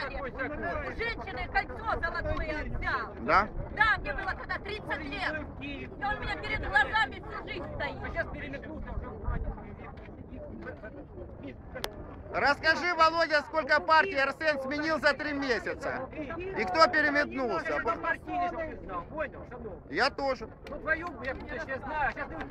сзади. У женщины кольцо золотое взял. Да? Да, мне было когда 30 лет. И он у меня перед глазами всю жизнь стоит. А сейчас переметнулся. Расскажи, Володя, сколько партий Арсен сменил за три месяца? И кто переметнулся? Я тоже. Ну твою, я, сейчас знаю, а сейчас ты